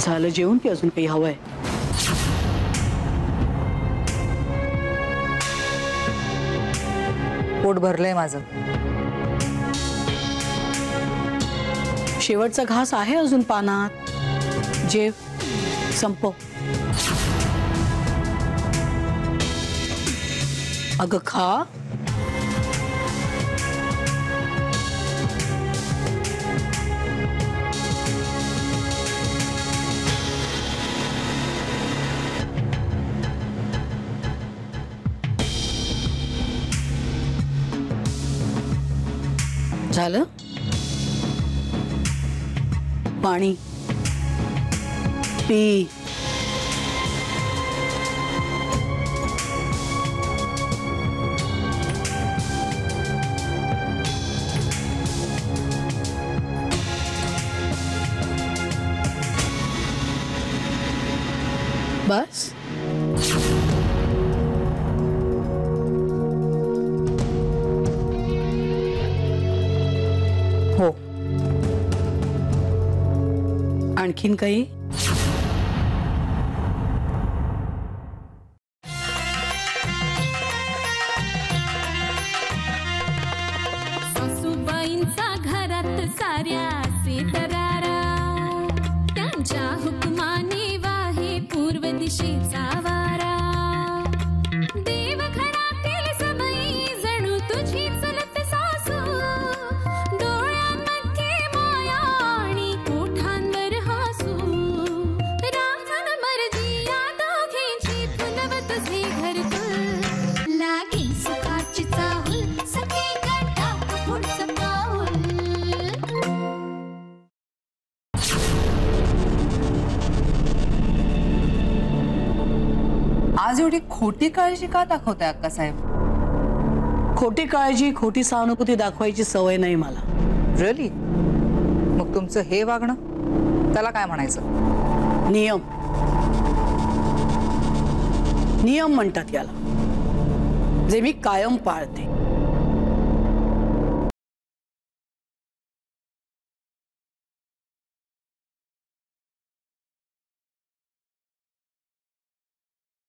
झालं जेवण की अजून काही हवंय पोट भरलंय माझं. शेवटचा घास आहे अजून पानात. जेव संपव. अगं खा. पाणी. पी. बस. हो। आणखीन काही? आज एवढी खोटी काळजी का दाखवताय अक्का साहेब? खोटी काळजी खोटी सहानुभूती दाखवायची सवय नाही मला. रिअली मग तुमचं हे वागणं? त्याला काय म्हणायचं? नियम. नियम म्हणतात याला. जे मी कायम पाळते.